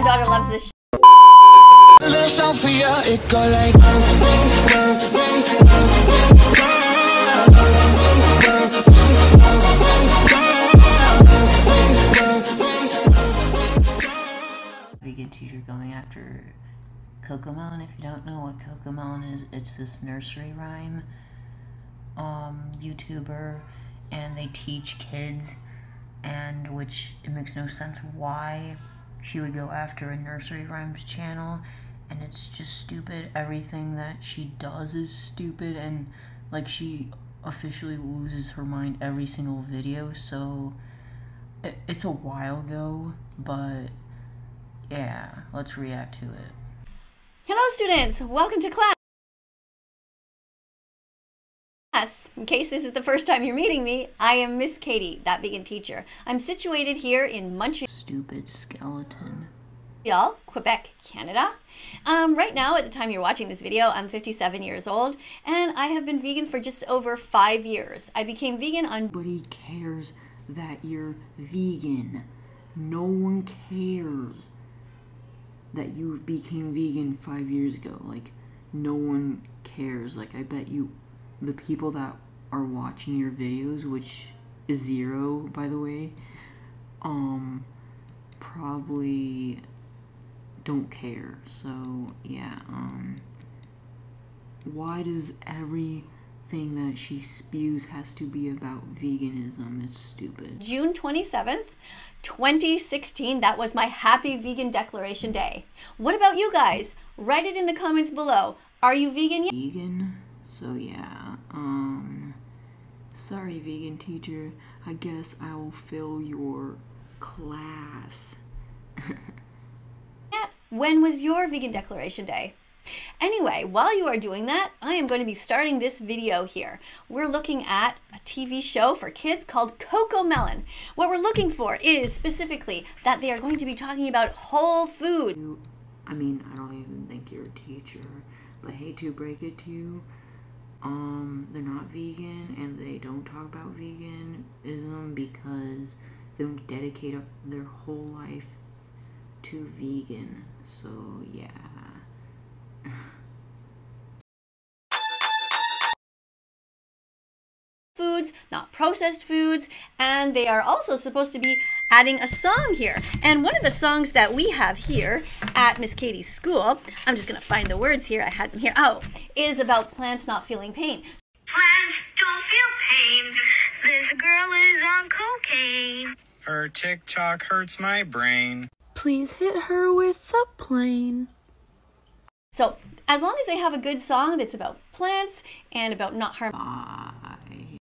daughter loves this. Vegan teacher going after Cocomelon. If you don't know what Cocomelon is, it's this nursery rhyme um, YouTuber, and they teach kids, and which it makes no sense why she would go after a nursery rhymes channel, and it's just stupid. Everything that she does is stupid, and like she officially loses her mind every single video. So it, it's a while ago, but yeah, let's react to it. Hello, students. Welcome to class. In case this is the first time you're meeting me, I am Miss Katie, that vegan teacher. I'm situated here in Montreal. Stupid skeleton. Y'all, Quebec, Canada. Um, right now, at the time you're watching this video, I'm 57 years old, and I have been vegan for just over five years. I became vegan on. Nobody cares that you're vegan. No one cares that you became vegan five years ago. Like, no one cares. Like, I bet you, the people that are watching your videos, which is zero, by the way, um, probably don't care. So, yeah, um, why does everything that she spews has to be about veganism? It's stupid. June 27th, 2016. That was my happy vegan declaration day. What about you guys? Write it in the comments below. Are you vegan yet? Vegan? So, yeah, um, sorry, vegan teacher. I guess I will fail your class. When was your vegan declaration day? Anyway, while you are doing that, I am going to be starting this video here. We're looking at a TV show for kids called Cocomelon. What we're looking for is specifically that they are going to be talking about whole food. I mean, I don't even think you're a teacher, but I hate to break it to you. Um, they're not vegan and they don't talk about veganism because they don't dedicate up their whole life to vegan. So, yeah. Foods, not processed foods, and they are also supposed to be adding a song here. And one of the songs that we have here at Miss Katie's school, I'm just going to find the words here, I had them here, oh, is about plants not feeling pain. Plants don't feel pain. This girl is on cocaine. Her TikTok hurts my brain. Please hit her with a plane. So, as long as they have a good song that's about plants and about not harm.